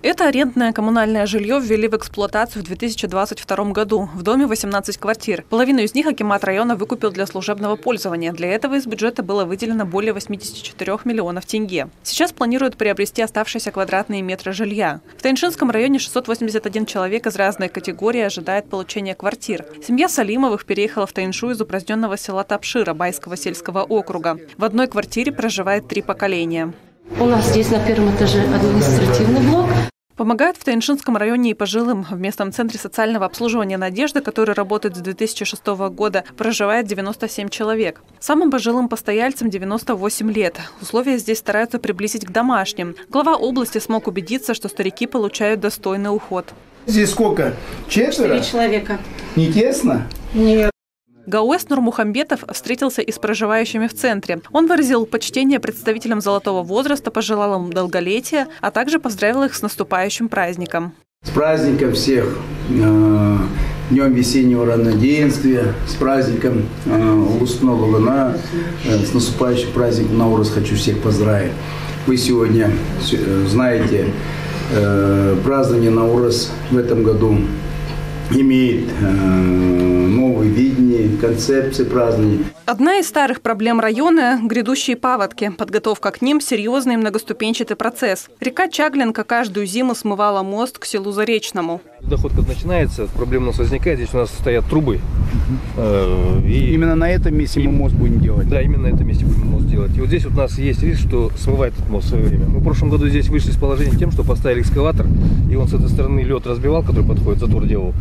Это арендное коммунальное жилье ввели в эксплуатацию в 2022 году. В доме 18 квартир. Половину из них Акимат района выкупил для служебного пользования. Для этого из бюджета было выделено более 84 миллионов тенге. Сейчас планируют приобрести оставшиеся квадратные метры жилья. В Тайншинском районе 681 человек из разной категории ожидает получения квартир. Семья Салимовых переехала в Тайншу из упраздненного села Тапшира Байского сельского округа. В одной квартире проживает три поколения. У нас здесь на первом этаже административный блок. Помогают в Тайншинском районе и пожилым. В местном центре социального обслуживания «Надежда», который работает с 2006 года, проживает 97 человек. Самым пожилым постояльцам 98 лет. Условия здесь стараются приблизить к домашним. Глава области смог убедиться, что старики получают достойный уход. Здесь сколько? Четверо? Четыре человека. Не тесно? Нет. Гауэс Нурмухамбетов встретился и с проживающими в центре. Он выразил почтение представителям золотого возраста, пожелал им долголетия, а также поздравил их с наступающим праздником. С праздником всех! Э, Днем весеннего равноденствия, с праздником э, Луна, э, с наступающим праздником Наурус хочу всех поздравить. Вы сегодня знаете, празднование Наурус в этом году имеет новые видения, концепции празднования. Одна из старых проблем района – грядущие паводки. Подготовка к ним – серьезный многоступенчатый процесс. Река Чаглинка каждую зиму смывала мост к селу Заречному. Доходка начинается, проблема у нас возникает. Здесь у нас стоят трубы. Угу. И... Именно на этом месте мы мост будем делать? Да, именно на этом месте будем мост делать. И вот здесь вот у нас есть риск, что смывает этот мост в свое время. Мы в прошлом году здесь вышли с положением тем, что поставили экскаватор, и он с этой стороны лед разбивал, который подходит, затор делал.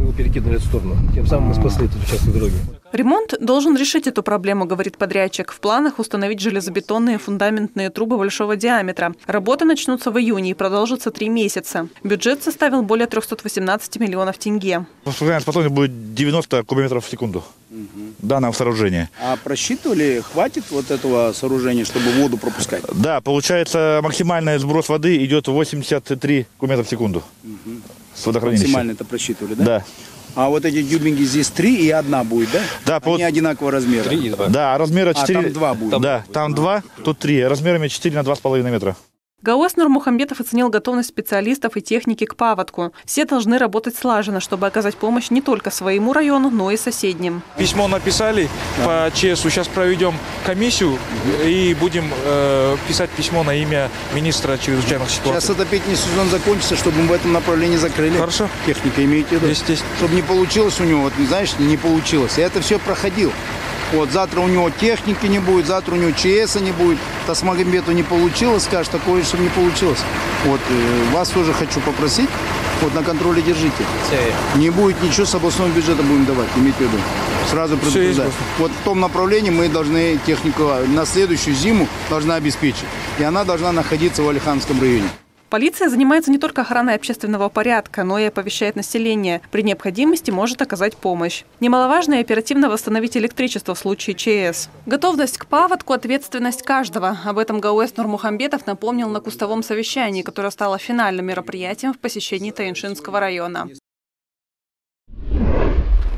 Мы его перекинули в сторону. Тем самым мы спасли этот участок дороги. Ремонт должен решить эту проблему, говорит подрядчик. В планах установить железобетонные фундаментные трубы большого диаметра. Работы начнутся в июне и продолжатся три месяца. Бюджет составил более 318 миллионов тенге. Способность будет 90 кубометров в секунду угу. данного сооружения. А просчитывали, хватит вот этого сооружения, чтобы воду пропускать? Да, получается максимальный сброс воды идет 83 кубометра в секунду. Угу. Максимально это просчитывали, да? Да. А вот эти дюбинги здесь три и одна будет, да? Да. Они по... одинакового размера. 3 и 2. Да, размера 4. А, там два будет. Да, там два, тут три. Размерами 4 на 2,5 метра. Гаос Нурмухамбетов оценил готовность специалистов и техники к паводку. Все должны работать слаженно, чтобы оказать помощь не только своему району, но и соседним. Письмо написали по ЧСУ. Сейчас проведем комиссию и будем э, писать письмо на имя министра чрезвычайных ситуаций. Сейчас отопительный сезон закончится, чтобы мы в этом направлении закрыли. Хорошо. Техника имеете в виду? Естественно. Чтобы не получилось у него, вот знаешь, не получилось. Я это все проходил. Вот, завтра у него техники не будет, завтра у него ЧС не будет. Тасмагомбету не получилось, скажет, такое, что не получилось. Вот, э, вас тоже хочу попросить, вот на контроле держите. Не будет ничего с областного бюджета будем давать, имейте в виду. Сразу предупреждаю. Вот в том направлении мы должны технику на следующую зиму должна обеспечить. И она должна находиться в Алиханском районе. Полиция занимается не только охраной общественного порядка, но и оповещает население. При необходимости может оказать помощь. Немаловажно и оперативно восстановить электричество в случае ЧС. Готовность к паводку – ответственность каждого. Об этом ГАУС Нурмухамбетов напомнил на кустовом совещании, которое стало финальным мероприятием в посещении Таиншинского района.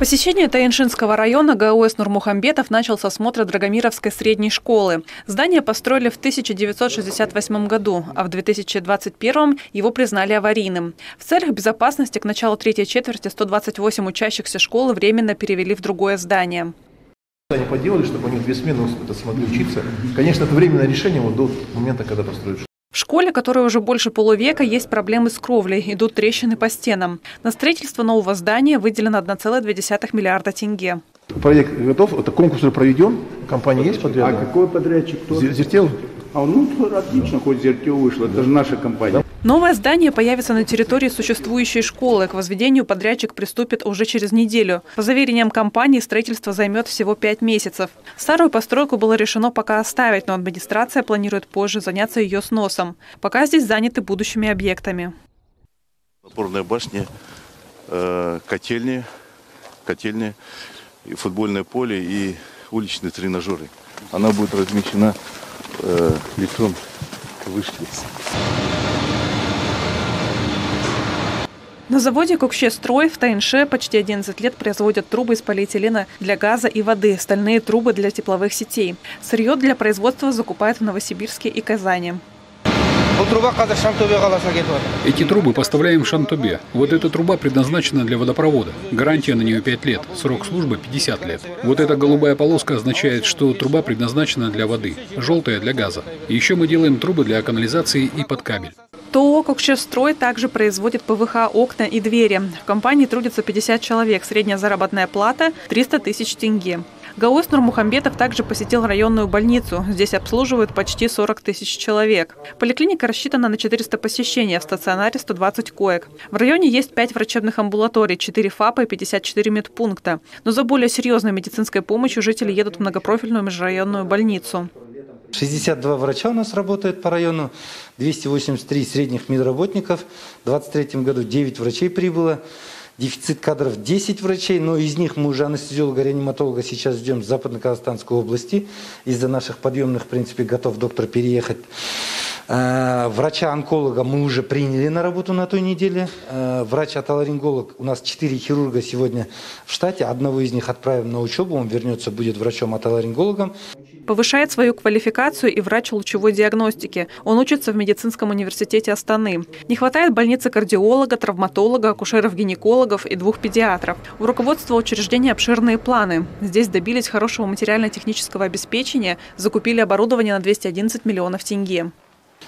Посещение Таиншинского района ГАОС Нурмухамбетов начал с осмотра Драгомировской средней школы. Здание построили в 1968 году, а в 2021 его признали аварийным. В целях безопасности к началу третьей четверти 128 учащихся школы временно перевели в другое здание. Они поделали, чтобы они две смены смогли учиться. Конечно, это временное решение вот до момента, когда построят. В школе, которой уже больше полувека, есть проблемы с кровлей, идут трещины по стенам. На строительство нового здания выделено 1,2 миллиарда тенге. Проект готов, это конкурс уже проведен, компания есть подрядная. А какой подрядчик? Кто? Зертел. А ну, отлично, хоть Зертел вышло, это же наша компания. Новое здание появится на территории существующей школы. К возведению подрядчик приступит уже через неделю. По заверениям компании, строительство займет всего пять месяцев. Старую постройку было решено пока оставить, но администрация планирует позже заняться ее сносом. Пока здесь заняты будущими объектами. Опорная башня, э, котельня, котельня, футбольное поле и уличные тренажеры. Она будет размещена э, лицом выше. На заводе Кукще-строй в Тайнше почти 11 лет производят трубы из полиэтилена для газа и воды, стальные трубы для тепловых сетей. Сырье для производства закупают в Новосибирске и Казани. жатыр Эти трубы поставляем в Шантобе. Вот эта труба предназначена для водопровода. Гарантия на нее 5 лет, срок службы 50 лет. Вот эта голубая полоска означает, что труба предназначена для воды, желтая для газа. Еще мы делаем трубы для канализации и под кабель. ТОО «Кокшевстрой» также производит ПВХ окна и двери. В компании трудится 50 человек. Средняя заработная плата – 300 тысяч тенге. Гаус Нурмухамбетов также посетил районную больницу. Здесь обслуживают почти 40 тысяч человек. Поликлиника рассчитана на 400 посещений, а в стационаре 120 коек. В районе есть 5 врачебных амбулаторий, 4 ФАПа и 54 медпункта. Но за более серьезной медицинской помощью жители едут в многопрофильную межрайонную больницу. 62 врача у нас работает по району, 283 средних медработников. В 2023 году 9 врачей прибыло. Дефицит кадров 10 врачей, но из них мы уже анестезиолога-реаниматолога сейчас ждем с Западно-Казахстанской области. Из-за наших подъемных, в принципе, готов доктор переехать. Э, Врача-онколога мы уже приняли на работу на той неделе. Э, Врач-отоларинголог, у нас 4 хирурга сегодня в штате. Одного из них отправим на учебу, он вернется, будет врачом-отоларингологом. Повышает свою квалификацию и врач лучевой диагностики. Он учится в медицинском университете Астаны. Не хватает больницы кардиолога, травматолога, акушеров-гинекологов и двух педиатров. У руководства учреждения обширные планы. Здесь добились хорошего материально-технического обеспечения, закупили оборудование на 211 миллионов тенге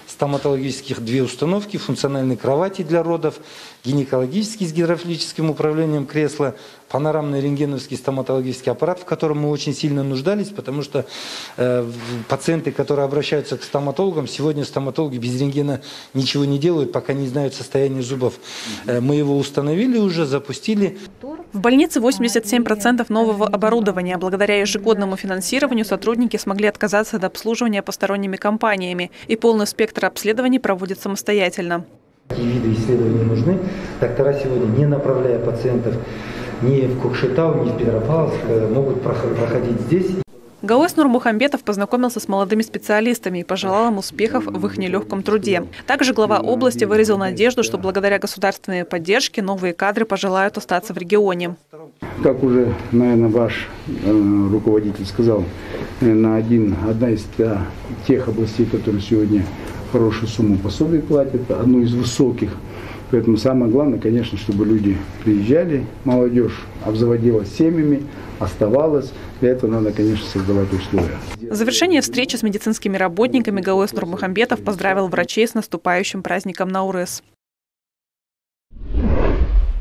стоматологических две установки, функциональные кровати для родов, гинекологический с гидравлическим управлением кресла, панорамный рентгеновский стоматологический аппарат, в котором мы очень сильно нуждались, потому что э, пациенты, которые обращаются к стоматологам, сегодня стоматологи без рентгена ничего не делают, пока не знают состояние зубов. Э, мы его установили уже, запустили. В больнице 87% нового оборудования. Благодаря ежегодному финансированию сотрудники смогли отказаться от обслуживания посторонними компаниями, и полный спектр обследований проводит самостоятельно. Какие виды исследований нужны? Доктора сегодня, не направляя пациентов ни в Кокшетау, ни в Петропавловск, э, могут проходить здесь. Гаос Нурмухамбетов познакомился с молодыми специалистами и пожелал им успехов в их нелегком труде. Также глава области выразил надежду, что благодаря государственной поддержке новые кадры пожелают остаться в регионе. Как уже, наверное, ваш э, руководитель сказал, на один, одна из тех областей, которые сегодня хорошую сумму пособий платят, одну из высоких. Поэтому самое главное, конечно, чтобы люди приезжали, молодежь обзаводилась семьями, оставалась. Для этого надо, конечно, создавать условия. Завершение встречи с медицинскими работниками Гауэс Нурмухамбетов поздравил врачей с наступающим праздником Наурыз.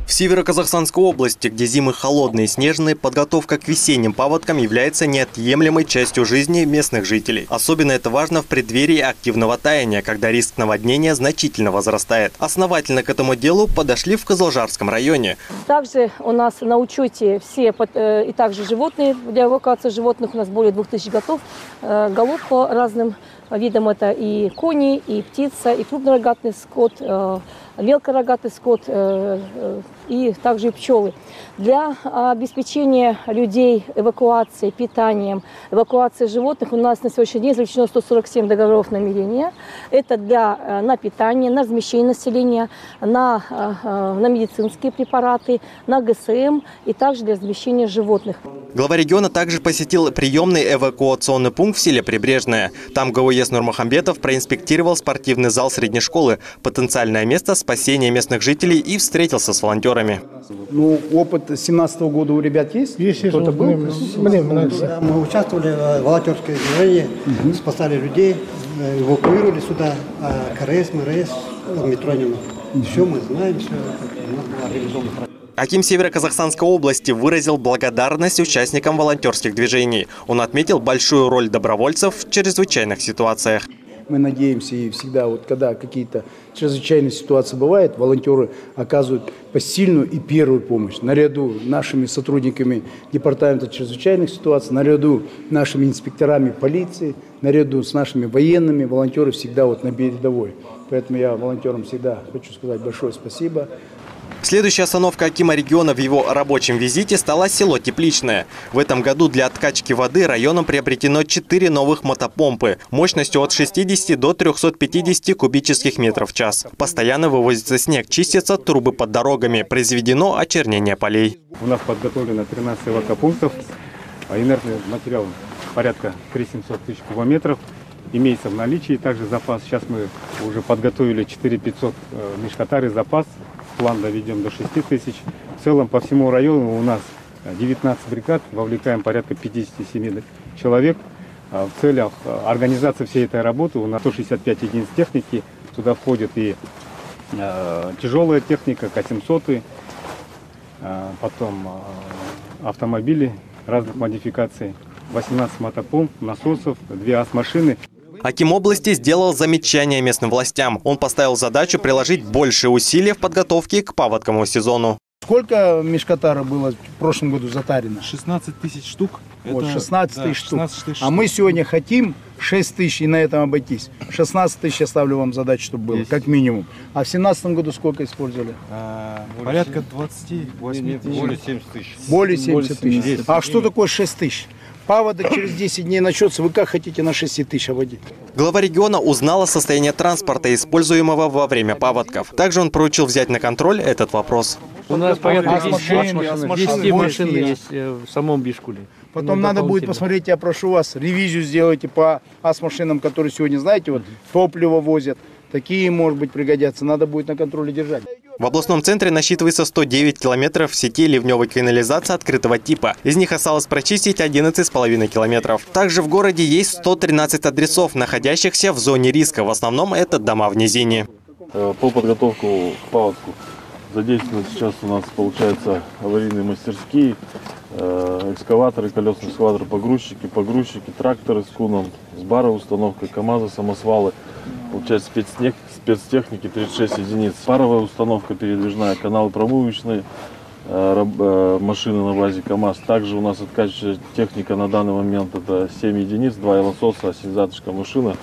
В Северо-Казахстанской области, где зимы холодные и снежные, подготовка к весенним паводкам является неотъемлемой частью жизни местных жителей. Особенно это важно в преддверии активного таяния, когда риск наводнения значительно возрастает. Основательно к этому делу подошли в Козлжарском районе. Также у нас на учете все э, и также животные. Для эвакуации животных у нас более 2000 готов, э, голов по разным видам. Это и кони, и птица, и крупнорогатный скот, э, мелкорогатый скот и также и пчелы. Для обеспечения людей эвакуацией, питанием, эвакуацией животных у нас на сегодняшний день заключено 147 договоров намерения. Это для, на питание, на размещение населения, на, на медицинские препараты, на ГСМ и также для размещения животных. Глава региона также посетил приемный эвакуационный пункт в селе Прибрежное. Там ГОЕС Нурмахамбетов проинспектировал спортивный зал средней школы, потенциальное место спасения местных жителей и встретился с волонтерами. Ну, опыт 17 -го года у ребят есть? Есть, Кто-то был? Мне, мне, мы участвовали в волонтерской движении, угу. спасали людей, э, эвакуировали сюда КРС, МРС, метро Все мы знаем, все было организовано. Аким Северо-Казахстанской области выразил благодарность участникам волонтерских движений. Он отметил большую роль добровольцев в чрезвычайных ситуациях. Мы надеемся и всегда, вот когда какие-то чрезвычайные ситуации бывают, волонтеры оказывают посильную и первую помощь. Наряду нашими сотрудниками Департамента чрезвычайных ситуаций, наряду нашими инспекторами полиции, наряду с нашими военными, волонтеры всегда вот на передовой. Поэтому я волонтерам всегда хочу сказать большое спасибо. Следующая остановка Акима региона в его рабочем визите стала село Тепличное. В этом году для откачки воды районом приобретено 4 новых мотопомпы мощностью от 60 до 350 кубических метров в час. Постоянно вывозится снег, чистятся трубы под дорогами, произведено очернение полей. У нас подготовлено 13 эвакопунктов, а инертный материал порядка 3700 тысяч кубометров. имеется в наличии также запас. Сейчас мы уже подготовили 4500 э, мешкатары запас. План доведем до 6 тысяч. В целом по всему району у нас 19 бригад, вовлекаем порядка 57 человек. В целях организации всей этой работы у нас 165 единиц техники. Туда входит и тяжелая техника, К-700, потом автомобили разных модификаций, 18 мотопомп, насосов, две АС-машины. Аким области сделал замечание местным властям. Он поставил задачу приложить больше усилий в подготовке к паводковому сезону. Сколько мешкотара было в прошлом году затарено? 16 тысяч штук. Вот, Это- 16 да, тысяч штук. 16 тысяч а мы сегодня хотим 6 тысяч и на этом обойтись. 16 тысяч я ставлю вам задачу, чтобы было, как минимум. А в 2017 году сколько использовали? порядка 28 тысяч. Более 70 тысяч. Более 70 тысяч. А что такое 6 тысяч? Паводок через 10 дней начнется. Вы как хотите на 6 тысяч ободить? Глава региона узнала состояние транспорта, используемого во время паводков. Также он поручил взять на контроль этот вопрос. У нас порядка Ас-машин, 10 ас-машин 10 машин есть. э, в самом Бишкуле. Потом Ну, надо будет посмотреть, я прошу вас, ревизию сделайте по АС-машинам, которые сегодня, знаете, вот топливо возят. Такие, может быть, пригодятся. Надо будет на контроле держать. В областном центре насчитывается 109 километров сети ливневой канализации открытого типа. Из них осталось прочистить 11,5 километров. Также в городе есть 113 адресов, находящихся в зоне риска. В основном это дома в низине. Э, По подготовку к паводку задействованы сейчас у нас, получается, аварийные мастерские, э, экскаваторы, колесные экскаваторы, погрузчики, погрузчики, тракторы с куном, с барой установкой, КАМАЗы, самосвалы. Получается спецтех, спецтехники 36 единиц. Паровая установка передвижная, каналы промывочные, э, э, машины на базе КАМАЗ. Также у нас откачивающая техника на данный момент это 7 единиц, 2 лососа, ассенизаторская машина.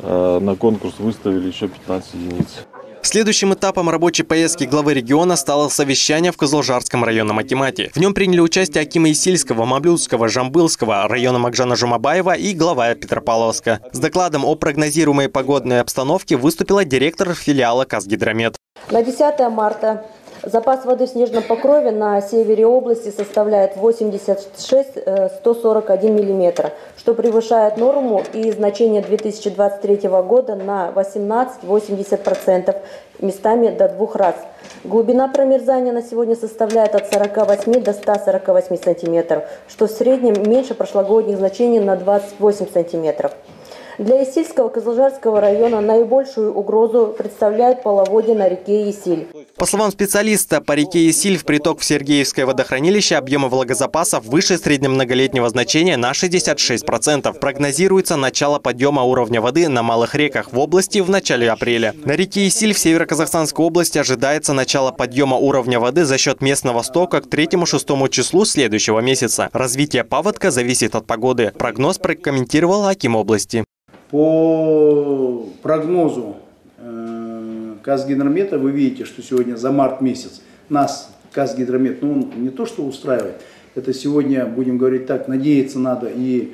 Э, На конкурс выставили еще 15 единиц. Следующим этапом рабочей поездки главы региона стало совещание в Козлжарском районном Акимате. В нем приняли участие Акима Исильского, Мамлютского, Жамбылского, района Макжана Жумабаева и глава Петропавловска. С докладом о прогнозируемой погодной обстановке выступила директор филиала Казгидромет. На 10 марта запас воды в снежном покрове на севере области составляет 86 э, 141 миллиметра, что превышает норму и значение 2023 года на 18-80%, местами до двух раз. Глубина промерзания на сегодня составляет от 48 до 148 сантиметров, что в среднем меньше прошлогодних значений на 28 сантиметров. Для Исильского Козлжарского района наибольшую угрозу представляет половодье на реке Исиль. По словам специалиста, по реке Исиль в приток в Сергеевское водохранилище объемы влагозапасов выше среднемноголетнего значения на 66%. Прогнозируется начало подъема уровня воды на малых реках в области в начале апреля. На реке Исиль в Северо-Казахстанской области ожидается начало подъема уровня воды за счет местного стока к 3-6 числу следующего месяца. Развитие паводка зависит от погоды. Прогноз прокомментировал Аким области. По прогнозу э, Казгидромета вы видите, что сегодня за март месяц нас Казгидромет, ну он не то что устраивает, это сегодня, будем говорить так, надеяться надо и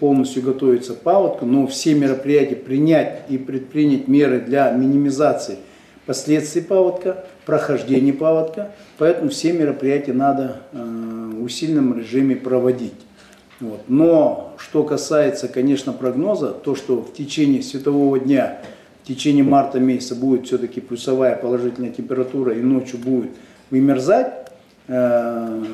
полностью готовиться паводку, но все мероприятия принять и предпринять меры для минимизации последствий паводка, прохождения паводка, поэтому все мероприятия надо э, в усиленном режиме проводить. Вот. Но что касается, конечно, прогноза, то, что в течение светового дня, в течение марта месяца будет все-таки плюсовая положительная температура и ночью будет вымерзать, э,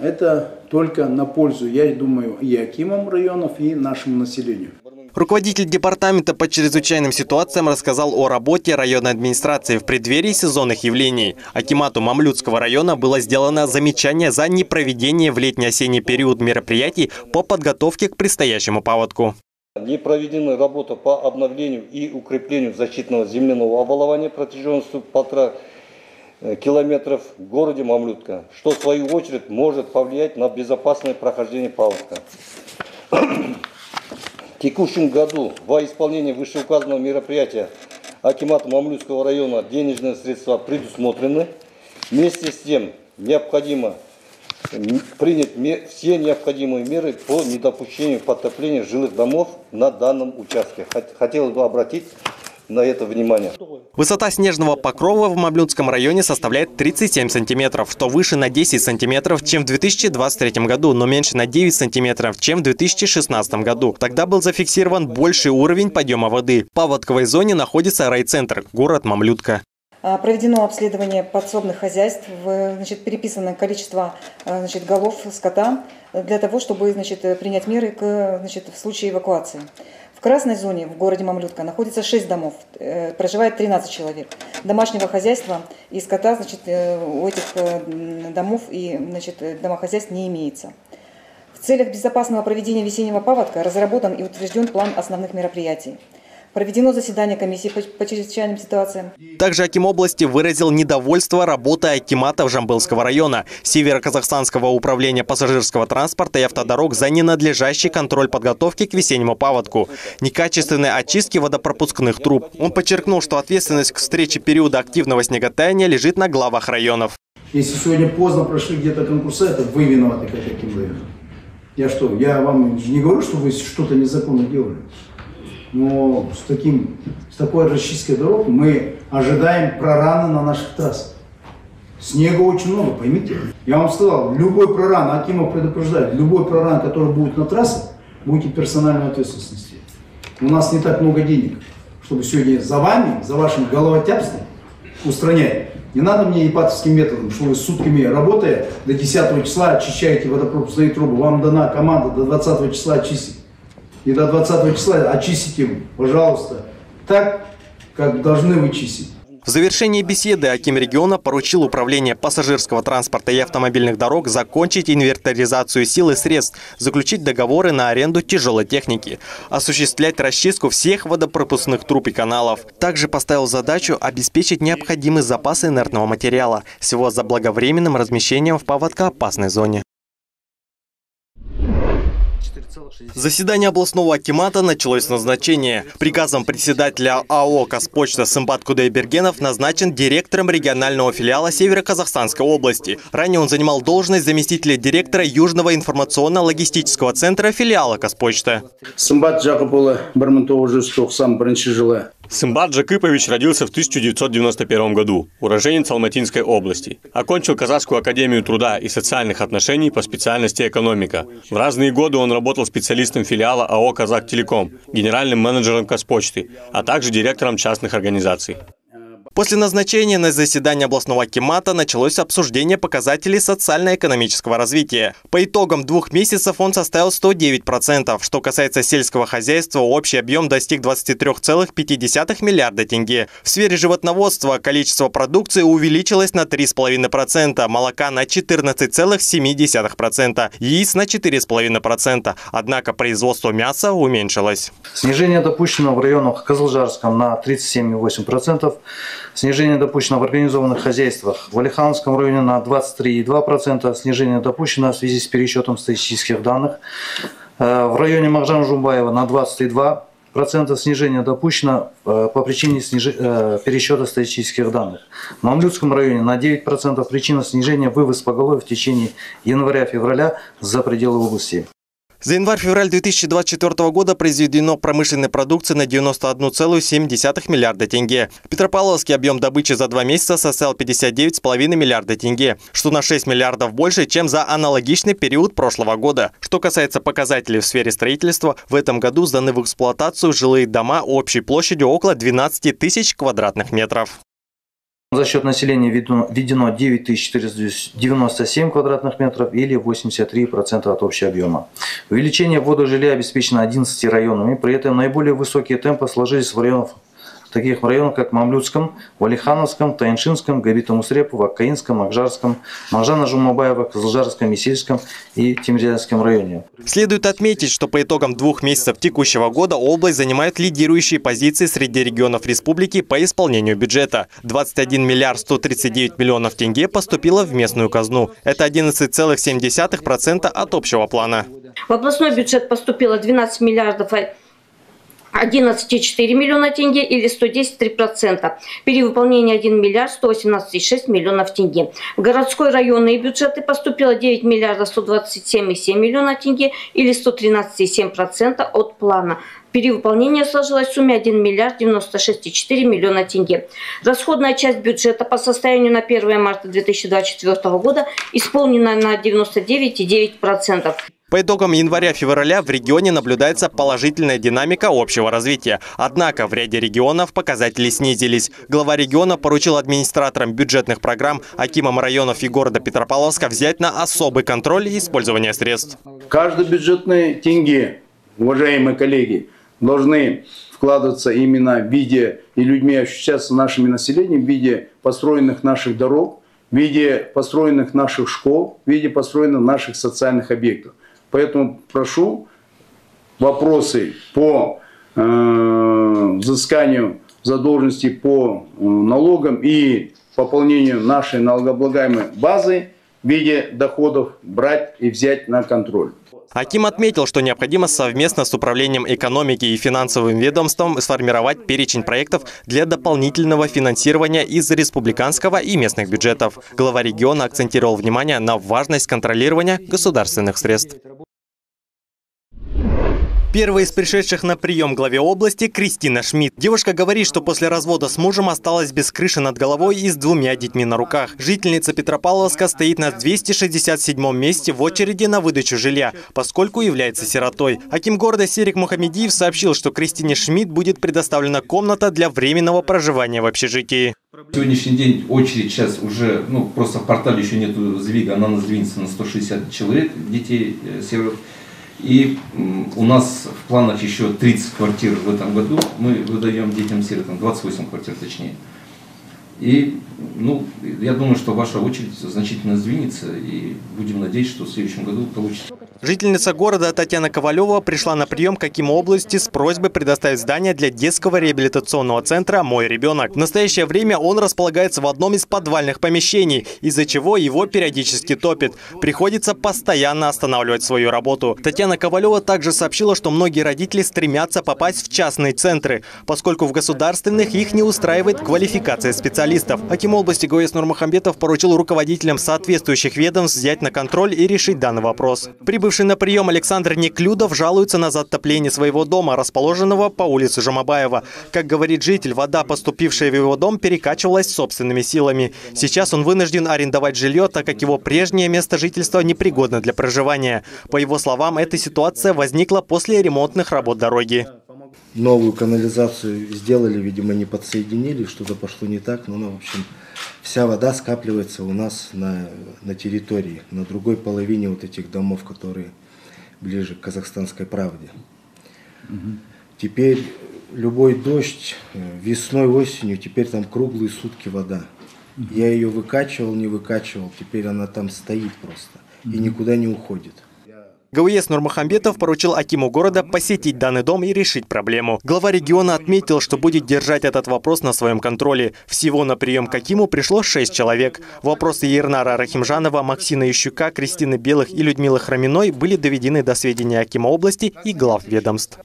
это только на пользу, я думаю, и Акимам районов, и нашему населению. Руководитель департамента по чрезвычайным ситуациям рассказал о работе районной администрации в преддверии сезонных явлений. Акимату Мамлютского района было сделано замечание за непроведение в летний-осенний период мероприятий по подготовке к предстоящему паводку. Не проведена работа по обновлению и укреплению защитного земляного оболования протяженностью полтора э, километров в городе Мамлютка, что в свою очередь может повлиять на безопасное прохождение паводка. В текущем году во исполнение вышеуказанного мероприятия Акимата Мамлютского района денежные средства предусмотрены. Вместе с тем необходимо принять все необходимые меры по недопущению подтопления жилых домов на данном участке. Хот- Хотелось бы обратить на это внимание. Высота снежного покрова в Мамлютском районе составляет 37 сантиметров, что выше на 10 сантиметров, чем в 2023 году, но меньше на 9 сантиметров, чем в 2016 году. Тогда был зафиксирован больший уровень подъема воды. В паводковой зоне находится райцентр, город Мамлютка. А, проведено обследование подсобных хозяйств, значит, переписано количество а, значит, голов скота для того, чтобы значит, принять меры к, значит, в случае эвакуации. В красной зоне в городе Мамлютка находится 6 домов, э, проживает 13 человек. Домашнего хозяйства и скота значит, э, у этих э, домов и значит, домохозяйств не имеется. В целях безопасного проведения весеннего паводка разработан и утвержден план основных мероприятий. Проведено заседание комиссии по, по чрезвычайным ситуациям. Также Аким области выразил недовольство работой Акимата Жамбылского района, Северо-Казахстанского управления пассажирского транспорта и автодорог за ненадлежащий контроль подготовки к весеннему паводку, некачественной очистки водопропускных труб. Он подчеркнул, что ответственность к встрече периода активного снеготаяния лежит на главах районов. Если сегодня поздно прошли где-то конкурсы, это вы виноваты, как Аким Я что, я вам не говорю, что вы что-то незаконно делали но с, таким, с такой расчисткой дорог мы ожидаем прораны на наших трассах. Снега очень много, поймите. Я вам сказал, любой проран, Акимов предупреждает, любой проран, который будет на трассах, будете персональной ответственности. У нас не так много денег, чтобы сегодня за вами, за вашим головотяпством устранять. Не надо мне ипатовским методом, что вы сутками работая до 10 числа очищаете водопропускные трубы. Вам дана команда до 20 числа очистить и до 20 числа очистите, пожалуйста, так, как должны вы чистить. В завершении беседы Аким региона поручил управление пассажирского транспорта и автомобильных дорог закончить инвентаризацию сил и средств, заключить договоры на аренду тяжелой техники, осуществлять расчистку всех водопропускных труб и каналов. Также поставил задачу обеспечить необходимый запас инертного материала, всего за благовременным размещением в паводкоопасной зоне. Заседание областного акимата началось с назначения. Приказом председателя АО «Казпочта» Сымбат Кудайбергенов назначен директором регионального филиала Северо-Казахстанской области. Ранее он занимал должность заместителя директора Южного информационно-логистического центра филиала «Казпочта». Сымбат Жақыпұлы 1991 жылы Сымбат Джакыпович родился в 1991 году, уроженец Алматинской области. Окончил Казахскую академию труда и социальных отношений по специальности экономика. В разные годы он работал специалистом филиала АО «Казак Телеком», генеральным менеджером Казпочты, а также директором частных организаций. После назначения на заседание областного акимата началось обсуждение показателей социально-экономического развития. По итогам двух месяцев он составил 109%. Что касается сельского хозяйства, общий объем достиг 23,5 миллиарда тенге. В сфере животноводства количество продукции увеличилось на 3,5%, молока на 14,7%, яиц на 4,5%. Однако производство мяса уменьшилось. Снижение допущено в районах Козлжарском на 37,8%, Снижение допущено в организованных хозяйствах. В Алихановском районе на 23,2%. Снижение допущено в связи с пересчетом статистических данных. Э, в районе Махжан-Жумбаева на 22%. Процента снижения допущено э, по причине сниж... Э, пересчета статистических данных. В Мамлютском районе на 9% причина снижения вывоз поголовья в течение января-февраля за пределы области. За январь-февраль 2024 года произведено промышленной продукции на 91,7 миллиарда тенге. Петропавловский объем добычи за два месяца составил 59,5 миллиарда тенге, что на 6 миллиардов больше, чем за аналогичный период прошлого года. Что касается показателей в сфере строительства, в этом году сданы в эксплуатацию жилые дома общей площадью около 12 тысяч квадратных метров. За счет населения введено 9497 квадратных метров или 83% от общего объема. Увеличение ввода жилья обеспечено 11 районами, при этом наиболее высокие темпы сложились в районах таких районах, как Мамлютском, Валихановском, Таиншинском, Габитом-Усрепу, Аккаинском, Акжарском, Мажана-Жумабаева, Кызылжарском, Месельском и Тимирязевском районе. Следует отметить, что по итогам двух месяцев текущего года область занимает лидирующие позиции среди регионов республики по исполнению бюджета. 21 миллиард 139 миллионов тенге поступило в местную казну. Это 11,7% от общего плана. В областной бюджет поступило 12 миллиардов 11,4 миллиона тенге или 110,3%. Перевыполнение 1 миллиард 118,6 миллионов тенге. В городской районные бюджеты поступило 9 миллиардов 127,7 миллиона тенге или 113,7% от плана. Перевыполнение сложилось в сумме 1 миллиард 96,4 миллиона тенге. Расходная часть бюджета по состоянию на 1 марта 2024 года исполнена на 99,9%. По итогам января-февраля в регионе наблюдается положительная динамика общего развития. Однако в ряде регионов показатели снизились. Глава региона поручил администраторам бюджетных программ Акимам районов и города Петропавловска взять на особый контроль использования средств. Каждый бюджетный тенге, уважаемые коллеги, должны вкладываться именно в виде, и людьми ощущаться нашими населением, в виде построенных наших дорог, в виде построенных наших школ, в виде построенных наших социальных объектов. Поэтому прошу вопросы по э, взысканию задолженности по э, налогам и пополнению нашей налогооблагаемой базы в виде доходов брать и взять на контроль. Аким отметил, что необходимо совместно с Управлением экономики и финансовым ведомством сформировать перечень проектов для дополнительного финансирования из республиканского и местных бюджетов. Глава региона акцентировал внимание на важность контролирования государственных средств. Первая из пришедших на прием главе области – Кристина Шмидт. Девушка говорит, что после развода с мужем осталась без крыши над головой и с двумя детьми на руках. Жительница Петропавловска стоит на 267 месте в очереди на выдачу жилья, поскольку является сиротой. Аким города Серик Мухамедиев сообщил, что Кристине Шмидт будет предоставлена комната для временного проживания в общежитии. Сегодняшний день очередь сейчас уже, ну просто в портале еще нету сдвига, она сдвинется на 160 человек, детей, э, сирот. И у нас в планах еще 30 квартир в этом году. Мы выдаем детям-сиротам, 28 квартир точнее. И ну, я думаю, что ваша очередь значительно сдвинется, и будем надеяться, что в следующем году получится. Жительница города Татьяна Ковалева пришла на прием к Акиму области с просьбой предоставить здание для детского реабилитационного центра «Мой ребенок». В настоящее время он располагается в одном из подвальных помещений, из-за чего его периодически топит. Приходится постоянно останавливать свою работу. Татьяна Ковалева также сообщила, что многие родители стремятся попасть в частные центры, поскольку в государственных их не устраивает квалификация специалистов. Аким области Гоес Нурмахамбетов поручил руководителям соответствующих ведомств взять на контроль и решить данный вопрос. Прибывший на прием Александр Неклюдов жалуется на затопление своего дома, расположенного по улице Жамабаева. Как говорит житель, вода, поступившая в его дом, перекачивалась собственными силами. Сейчас он вынужден арендовать жилье, так как его прежнее место жительства непригодно для проживания. По его словам, эта ситуация возникла после ремонтных работ дороги новую канализацию сделали, видимо, не подсоединили, что-то пошло не так, но, ну, в общем, вся вода скапливается у нас на, на территории, на другой половине вот этих домов, которые ближе к казахстанской правде. Угу. Теперь любой дождь, э, весной, осенью, теперь там круглые сутки вода. Угу. Я ее выкачивал, не выкачивал, теперь она там стоит просто угу. и никуда не уходит. ГУЕС Нурмахамбетов поручил Акиму города посетить данный дом и решить проблему. Глава региона отметил, что будет держать этот вопрос на своем контроле. Всего на прием к Акиму пришло 6 человек. Вопросы Ернара Рахимжанова, Максина Ищука, Кристины Белых и Людмилы Храминой были доведены до сведения Акима области и глав ведомств.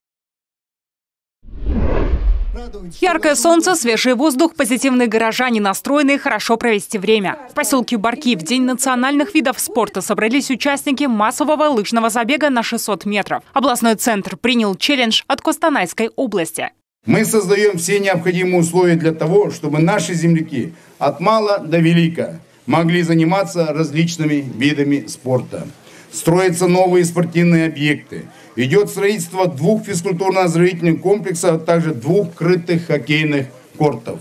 Яркое солнце, свежий воздух, позитивные горожане, настроенные хорошо провести время. В поселке Барки в День национальных видов спорта собрались участники массового лыжного забега на 600 метров. Областной центр принял челлендж от Костанайской области. Мы создаем все необходимые условия для того, чтобы наши земляки от мала до велика могли заниматься различными видами спорта. Строятся новые спортивные объекты – Идет строительство двух физкультурно-оздоровительных комплексов, а также двух крытых хоккейных кортов.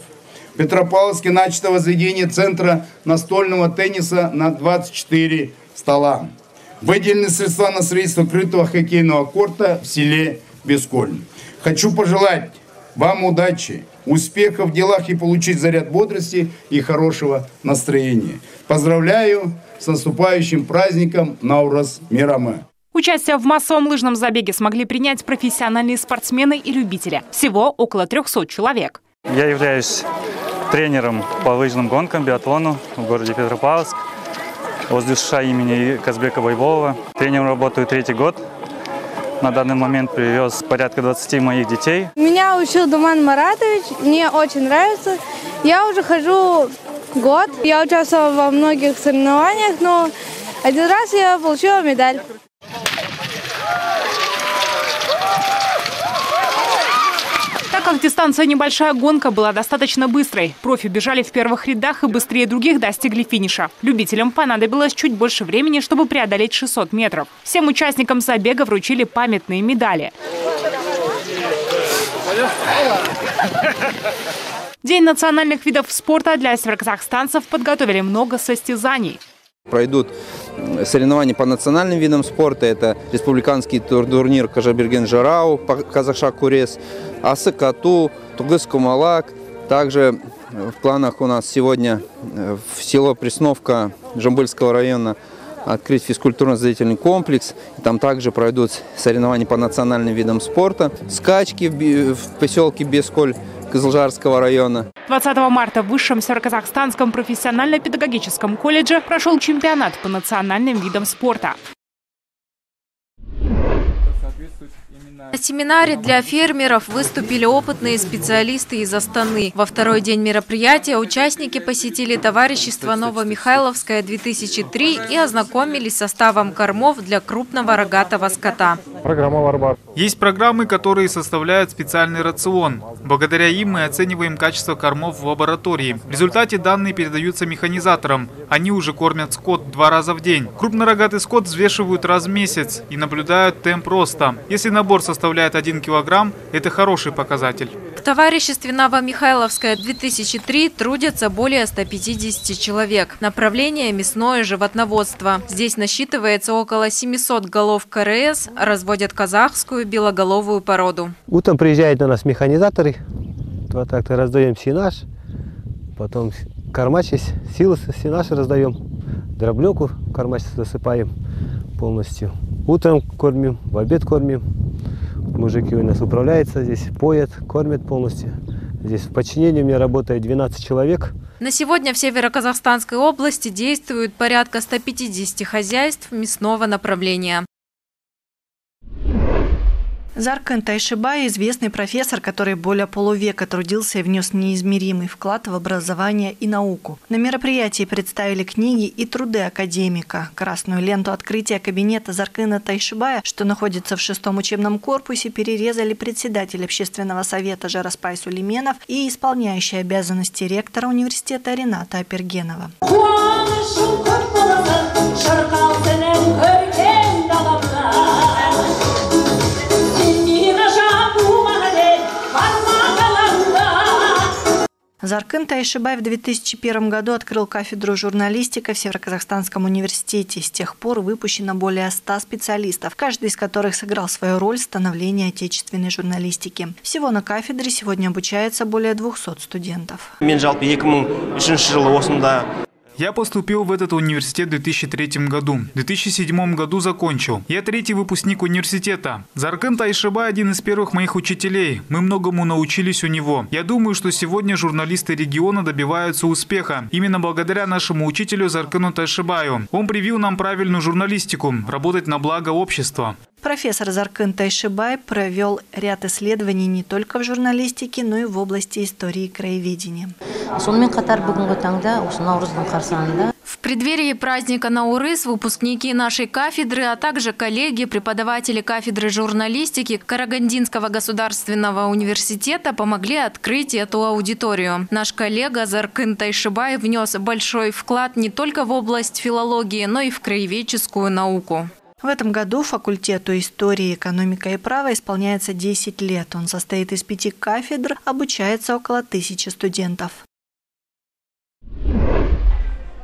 В Петропавловске начато возведение центра настольного тенниса на 24 стола. Выделены средства на строительство крытого хоккейного корта в селе Бесколь. Хочу пожелать вам удачи, успехов в делах и получить заряд бодрости и хорошего настроения. Поздравляю с наступающим праздником Наурас Мираме. Участие в массовом лыжном забеге смогли принять профессиональные спортсмены и любители. Всего около 300 человек. Я являюсь тренером по лыжным гонкам, биатлону в городе Петропавловск возле США имени Казбека Байболова. Тренером работаю третий год. На данный момент привез порядка 20 моих детей. Меня учил Думан Маратович, мне очень нравится. Я уже хожу год. Я участвовала во многих соревнованиях, но один раз я получила медаль. Так как дистанция небольшая, гонка была достаточно быстрой. Профи бежали в первых рядах и быстрее других достигли финиша. Любителям понадобилось чуть больше времени, чтобы преодолеть 600 метров. Всем участникам забега вручили памятные медали. День национальных видов спорта для североказахстанцев подготовили много состязаний. Пройдут соревнования по национальным видам спорта. Это республиканский турнир Кажаберген-Жарау, Казахша-Курес, Асы-Кату, Тугыс-Кумалак. Также в планах у нас сегодня э, в село Пресновка Жамбыльского района открыть физкультурно-зрительный комплекс. Там также пройдут соревнования по национальным видам спорта. Скачки в поселке Бесколь Кызылжарского района. 20 марта в Высшем Североказахстанском профессионально-педагогическом колледже прошел чемпионат по национальным видам спорта. На семинаре для фермеров выступили опытные специалисты из Астаны. Во второй день мероприятия участники посетили товарищество Новомихайловское-2003 и ознакомились с составом кормов для крупного рогатого скота. Программа Варбар. Есть программы, которые составляют специальный рацион. Благодаря им мы оцениваем качество кормов в лаборатории. В результате данные передаются механизаторам. Они уже кормят скот два раза в день. Крупнорогатый скот взвешивают раз в месяц и наблюдают темп роста. Если набор составляет составляет 1 килограмм, это хороший показатель. В товариществе Новомихайловская-2003 трудятся более 150 человек. Направление – мясное животноводство. Здесь насчитывается около 700 голов КРС, разводят казахскую белоголовую породу. Утром приезжают на нас механизаторы, два так-то раздаем синаш, потом кормач силы синаш раздаем, дробленку кормач засыпаем полностью. Утром кормим, в обед кормим, Мужики у нас управляются здесь, поят, кормят полностью. Здесь в подчинении у меня работает 12 человек. На сегодня в Северо-Казахстанской области действует порядка 150 хозяйств мясного направления. Заркан Тайшибай – известный профессор, который более полувека трудился и внес неизмеримый вклад в образование и науку. На мероприятии представили книги и труды академика. Красную ленту открытия кабинета Заркана Тайшибая, что находится в шестом учебном корпусе, перерезали председатель общественного совета Жараспай Сулейменов и исполняющий обязанности ректора университета Рената Апергенова. Заркын Тайшибай в 2001 году открыл кафедру журналистика в Североказахстанском университете. С тех пор выпущено более 100 специалистов, каждый из которых сыграл свою роль в становлении отечественной журналистики. Всего на кафедре сегодня обучается более 200 студентов. Я поступил в этот университет в 2003 году. В 2007 году закончил. Я третий выпускник университета. Заркан Тайшиба один из первых моих учителей. Мы многому научились у него. Я думаю, что сегодня журналисты региона добиваются успеха. Именно благодаря нашему учителю Заркану Тайшибаю. Он привил нам правильную журналистику, работать на благо общества. Профессор Заркын Тайшибай провел ряд исследований не только в журналистике, но и в области истории и краеведения. В преддверии праздника Наурыз выпускники нашей кафедры, а также коллеги, преподаватели кафедры журналистики Карагандинского государственного университета помогли открыть эту аудиторию. Наш коллега Заркын Тайшибай внес большой вклад не только в область филологии, но и в краеведческую науку. В этом году факультету истории, экономика и права исполняется 10 лет. Он состоит из пяти кафедр, обучается около тысячи студентов.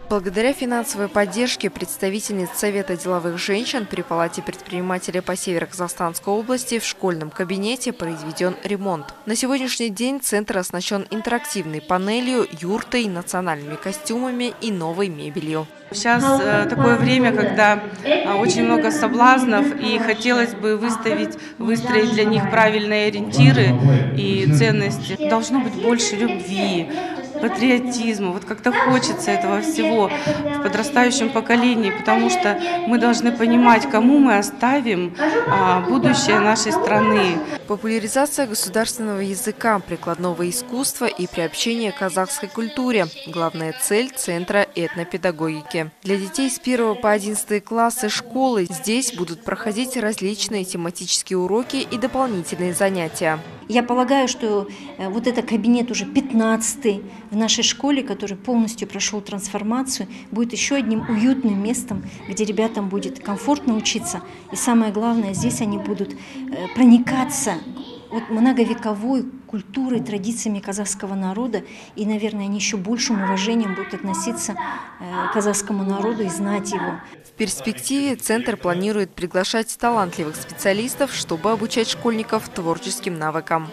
Благодаря финансовой поддержке представительниц Совета деловых женщин при Палате предпринимателей по Северо-Казахстанской области в школьном кабинете произведен ремонт. На сегодняшний день центр оснащен интерактивной панелью, юртой, национальными костюмами и новой мебелью. Сейчас э, такое время, когда э, очень много соблазнов, и хотелось бы выставить, выстроить для них правильные ориентиры и ценности. Должно быть больше любви, патриотизма. Вот как-то хочется этого всего в подрастающем поколении, потому что мы должны понимать, кому мы оставим а, будущее нашей страны. Популяризация государственного языка, прикладного искусства и приобщение к казахской культуре – главная цель Центра этнопедагогики. Для детей с 1 по 11 классы школы здесь будут проходить различные тематические уроки и дополнительные занятия. Я полагаю, что э, вот это кабинет уже 15 в нашей школе, который полностью прошел трансформацию, будет еще одним уютным местом, где ребятам будет комфортно учиться. И самое главное, здесь они будут э, проникаться вот многовековой культурой, традициями казахского народа, и, наверное, они еще большим уважением будут относиться э, к казахскому народу и знать его. В перспективе Центр планирует приглашать талантливых специалистов, чтобы обучать школьников творческим навыкам.